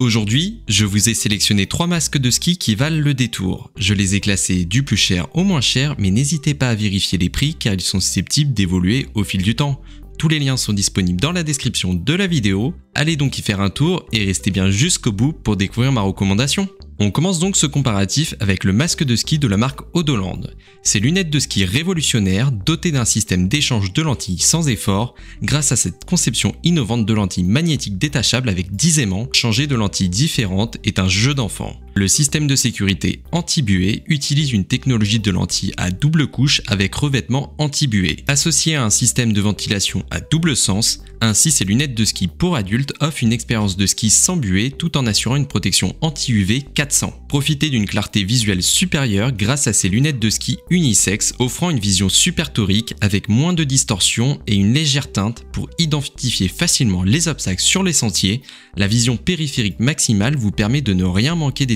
Aujourd'hui, je vous ai sélectionné trois masques de ski qui valent le détour. Je les ai classés du plus cher au moins cher, mais n'hésitez pas à vérifier les prix car ils sont susceptibles d'évoluer au fil du temps. Tous les liens sont disponibles dans la description de la vidéo. Allez donc y faire un tour et restez bien jusqu'au bout pour découvrir ma recommandation. On commence donc ce comparatif avec le masque de ski de la marque Odoland. Ces lunettes de ski révolutionnaires dotées d'un système d'échange de lentilles sans effort grâce à cette conception innovante de lentilles magnétiques détachables avec 10 aimants, changer de lentilles différentes est un jeu d'enfant. Le système de sécurité anti-buée utilise une technologie de lentilles à double couche avec revêtement anti-buée. Associé à un système de ventilation à double sens, ainsi ces lunettes de ski pour adultes offrent une expérience de ski sans buée tout en assurant une protection anti-UV 400. Profitez d'une clarté visuelle supérieure grâce à ces lunettes de ski unisex offrant une vision super torique avec moins de distorsion et une légère teinte pour identifier facilement les obstacles sur les sentiers. La vision périphérique maximale vous permet de ne rien manquer des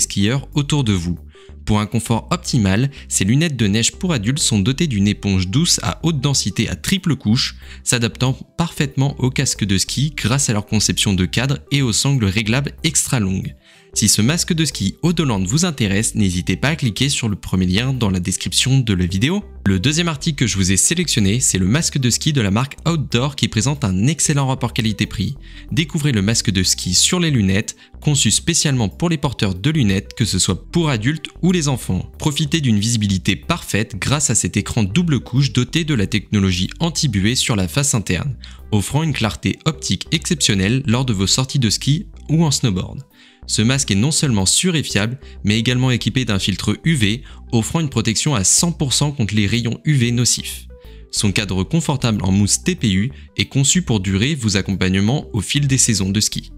autour de vous. Pour un confort optimal, ces lunettes de neige pour adultes sont dotées d'une éponge douce à haute densité à triple couche, s'adaptant parfaitement au casque de ski grâce à leur conception de cadre et aux sangles réglables extra longues. Si ce masque de ski Odoland vous intéresse, n'hésitez pas à cliquer sur le premier lien dans la description de la vidéo. Le deuxième article que je vous ai sélectionné, c'est le masque de ski de la marque Outdoor qui présente un excellent rapport qualité-prix. Découvrez le masque de ski sur les lunettes, conçu spécialement pour les porteurs de lunettes, que ce soit pour adultes ou les enfants. Profitez d'une visibilité parfaite grâce à cet écran double couche doté de la technologie anti-buée sur la face interne, offrant une clarté optique exceptionnelle lors de vos sorties de ski ou en snowboard. Ce masque est non seulement sûr et fiable, mais également équipé d'un filtre UV offrant une protection à 100% contre les rayons UV nocifs. Son cadre confortable en mousse TPU est conçu pour durer vos accompagnements au fil des saisons de ski.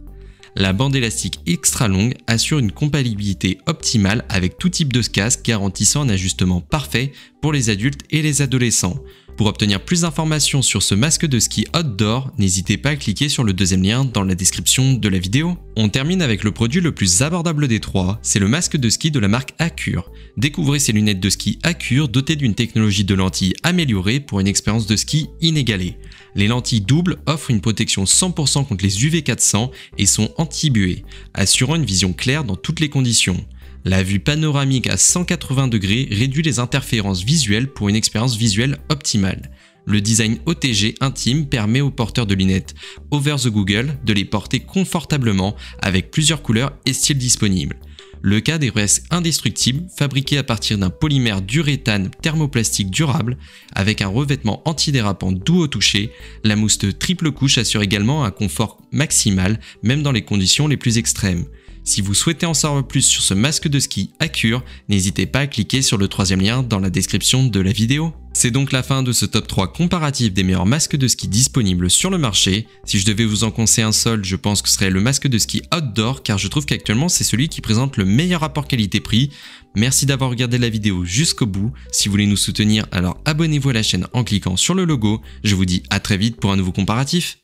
La bande élastique extra longue assure une compatibilité optimale avec tout type de casque garantissant un ajustement parfait pour les adultes et les adolescents, pour obtenir plus d'informations sur ce masque de ski outdoor, n'hésitez pas à cliquer sur le deuxième lien dans la description de la vidéo. On termine avec le produit le plus abordable des trois, c'est le masque de ski de la marque Acure. Découvrez ces lunettes de ski Acure dotées d'une technologie de lentilles améliorée pour une expérience de ski inégalée. Les lentilles doubles offrent une protection 100% contre les UV 400 et sont anti-buées, assurant une vision claire dans toutes les conditions. La vue panoramique à 180 degrés réduit les interférences visuelles pour une expérience visuelle optimale. Le design OTG intime permet aux porteurs de lunettes over the Google de les porter confortablement avec plusieurs couleurs et styles disponibles. Le cadre est presque indestructible, fabriqué à partir d'un polymère d'uréthane thermoplastique durable avec un revêtement antidérapant doux au toucher. La mousse triple couche assure également un confort maximal même dans les conditions les plus extrêmes. Si vous souhaitez en savoir plus sur ce masque de ski Acure, n'hésitez pas à cliquer sur le troisième lien dans la description de la vidéo. C'est donc la fin de ce top 3 comparatif des meilleurs masques de ski disponibles sur le marché. Si je devais vous en conseiller un seul, je pense que ce serait le masque de ski Outdoor car je trouve qu'actuellement c'est celui qui présente le meilleur rapport qualité-prix. Merci d'avoir regardé la vidéo jusqu'au bout. Si vous voulez nous soutenir, alors abonnez-vous à la chaîne en cliquant sur le logo. Je vous dis à très vite pour un nouveau comparatif.